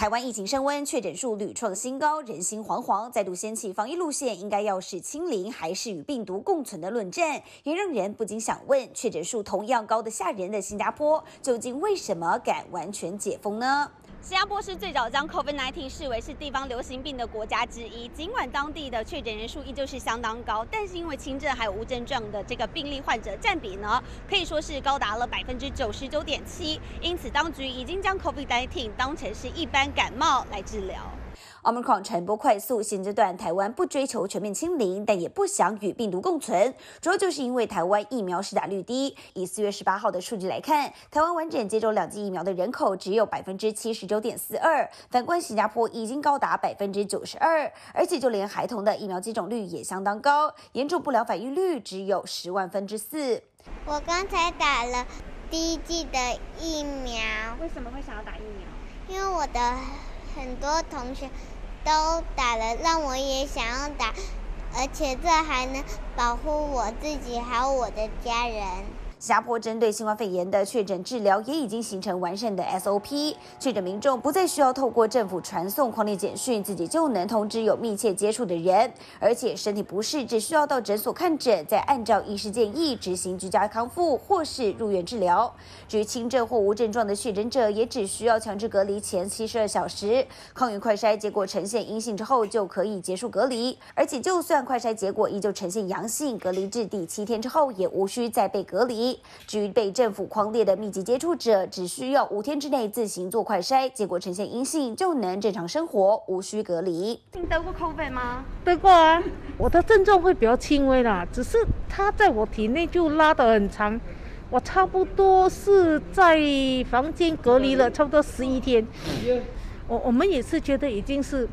台湾疫情升温，确诊数屡创新高，人心惶惶，再度掀起防疫路线应该要是清零，还是与病毒共存的论战，也让人不禁想问：确诊数同样高的吓人的新加坡，究竟为什么敢完全解封呢？新加坡是最早将 COVID-19 视为是地方流行病的国家之一。尽管当地的确诊人数依旧是相当高，但是因为轻症还有无症状的这个病例患者占比呢，可以说是高达了百分之九十九点七。因此，当局已经将 COVID-19 当成是一般感冒来治疗。Omicron 传播快速，现阶段台湾不追求全面清零，但也不想与病毒共存。主要就是因为台湾疫苗施打率低。以四月十八号的数据来看，台湾完整接种两剂疫苗的人口只有百分之七十九点四二，反观新加坡已经高达百分之九十二，而且就连孩童的疫苗接种率也相当高，严重不良反应率只有十万分之四。我刚才打了第一剂的疫苗。为什么会想要打疫苗？因为我的很多同学。都打了，让我也想要打，而且这还能保护我自己还有我的家人。新加坡针对新冠肺炎的确诊治疗也已经形成完善的 SOP，确诊民众不再需要透过政府传送狂烈简讯，自己就能通知有密切接触的人，而且身体不适只需要到诊所看诊，再按照医师建议执行居家康复或是入院治疗。至于轻症或无症状的确诊者，也只需要强制隔离前七十二小时，抗原快筛结果呈现阴性之后就可以结束隔离，而且就算快筛结果依旧呈现阳性，隔离至第七天之后也无需再被隔离。至于被政府框列的密集接触者，只需要五天之内自行做快筛，结果呈现阴性，就能正常生活，无需隔离。你得过 COVID 吗？得过啊，我的症状会比较轻微啦，只是它在我体内就拉得很长，我差不多是在房间隔离了差不多十一天。我我们也是觉得已经是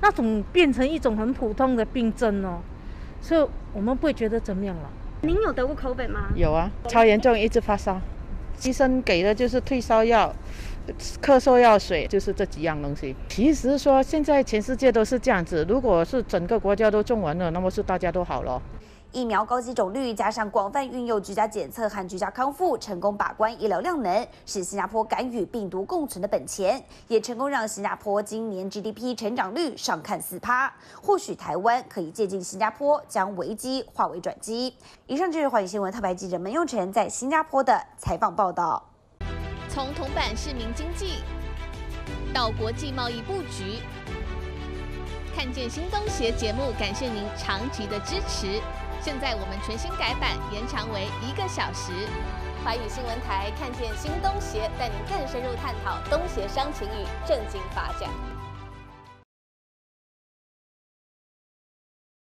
那种变成一种很普通的病症哦，所以我们不会觉得怎么样了。您有得过 COVID 吗？有啊，超严重，一直发烧。医生给的就是退烧药、咳嗽药水，就是这几样东西。其实说现在全世界都是这样子，如果是整个国家都种完了，那么是大家都好了。疫苗高接种率加上广泛运用居家检测和居家康复，成功把关医疗量能，是新加坡敢与病毒共存的本钱，也成功让新加坡今年 GDP 成长率上看四趴。或许台湾可以借鉴新加坡，将危机化为转机。以上就是华语新闻特派记者门佑成在新加坡的采访报道。从铜板市民经济到国际贸易布局，看见新东协节目，感谢您长期的支持。现在我们全新改版，延长为一个小时。华语新闻台看见新东协，带您更深入探讨东协商情与正经发展。